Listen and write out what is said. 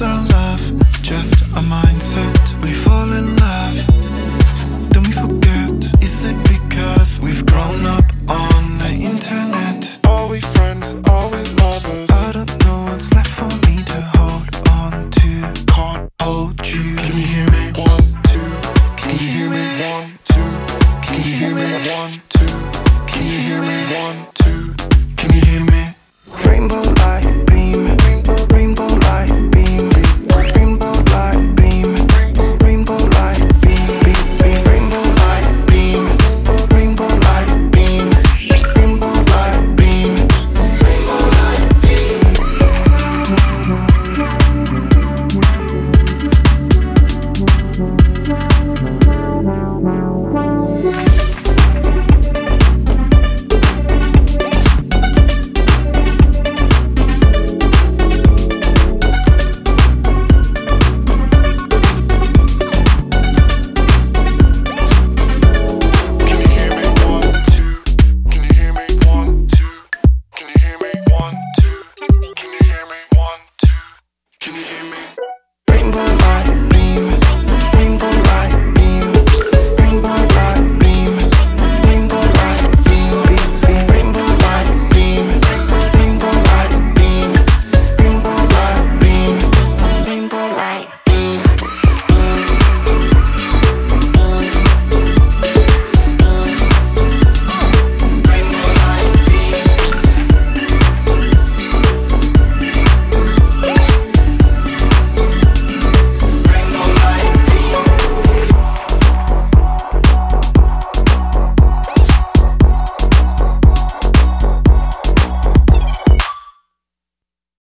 is our love just a mindset? We fall in love, then we forget. Is it because we've grown up on the internet? Are we friends? Are we lovers? I don't know what's left for me to hold on to. Can't hold you. Can you hear me? One, two. Can you hear me? One, two. Can you hear me? One.